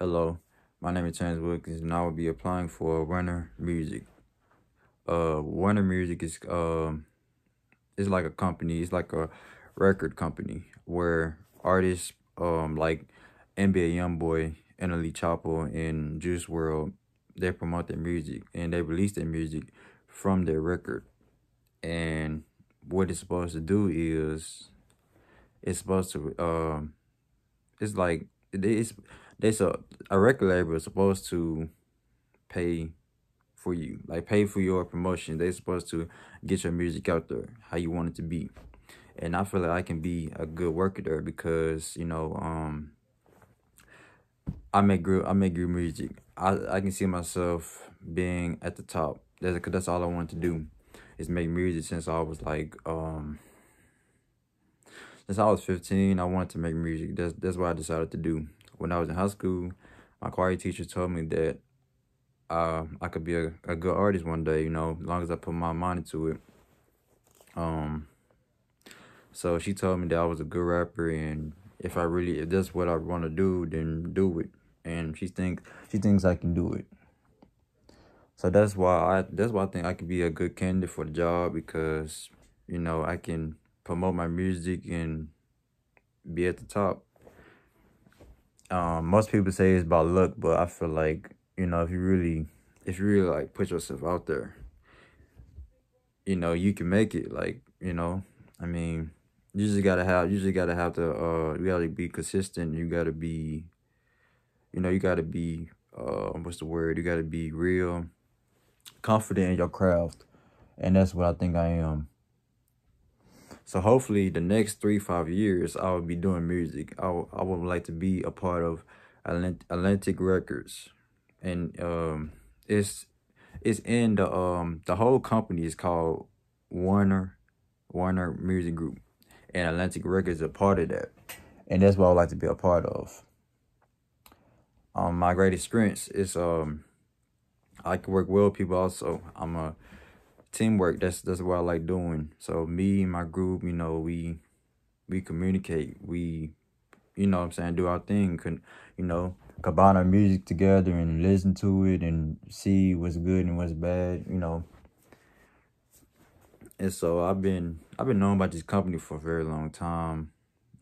Hello, my name is Terrence Wilkins, and I will be applying for Warner Music. Uh, Warner Music is um, it's like a company. It's like a record company where artists um like NBA YoungBoy, NLE Choppa, and Juice WRLD they promote their music and they release their music from their record. And what it's supposed to do is it's supposed to um it's like it's they so a record label is supposed to pay for you, like pay for your promotion. They're supposed to get your music out there how you want it to be. And I feel like I can be a good worker there because, you know, um I make good I make good music. I I can see myself being at the top. That's cause that's all I wanted to do is make music since I was like um since I was 15, I wanted to make music. That's that's what I decided to do when I was in high school, my choir teacher told me that uh, I could be a, a good artist one day, you know, as long as I put my mind into it. Um, so she told me that I was a good rapper, and if I really, if that's what I want to do, then do it. And she thinks she thinks I can do it. So that's why I that's why I think I could be a good candidate for the job because you know I can promote my music and be at the top um, most people say it's about luck, but I feel like, you know, if you really, if you really like put yourself out there, you know, you can make it. Like, you know, I mean, you just gotta have, you just gotta have to, uh, you gotta be consistent. You gotta be, you know, you gotta be, uh, what's the word? You gotta be real confident in your craft. And that's what I think I am. So hopefully the next three, five years, I will be doing music. I, I would like to be a part of Atlantic Records. And um, it's it's in the um the whole company is called Warner Warner Music Group. And Atlantic Records is a part of that. And that's what I would like to be a part of. Um my greatest strengths is um I can work well with people also. I'm a teamwork. That's that's what I like doing. So me and my group, you know, we we communicate. We, you know, I'm saying, do our thing. Can you know, combine our music together and listen to it and see what's good and what's bad. You know. And so I've been I've been knowing about this company for a very long time,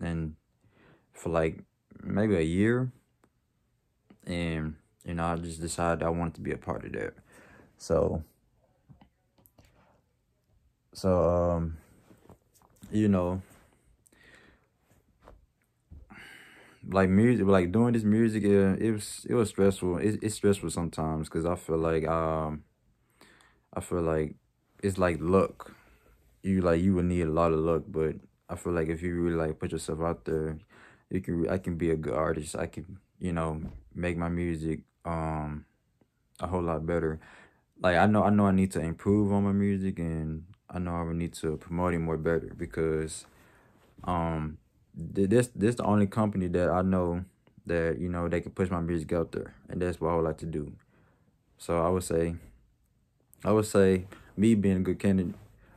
and for like maybe a year. And you know, I just decided I wanted to be a part of that. So so, um, you know, like music, like doing this music, it, it was it was stressful. It, it's stressful sometimes because I feel like um, I feel like it's like luck. You like you would need a lot of luck, but I feel like if you really like put yourself out there, you can I can be a good artist. I can you know make my music um a whole lot better. Like I know I know I need to improve on my music and I know I would need to promote it more better because um this this the only company that I know that you know they can push my music out there and that's what I would like to do. So I would say I would say me being a good candidate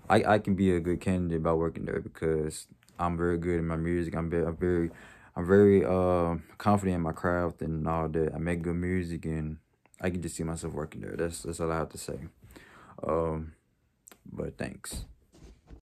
I, I can be a good candidate by working there because I'm very good in my music. I'm very I'm very I'm very uh confident in my craft and all that. I make good music and I can just see myself working there. That's that's all I have to say. Um but thanks.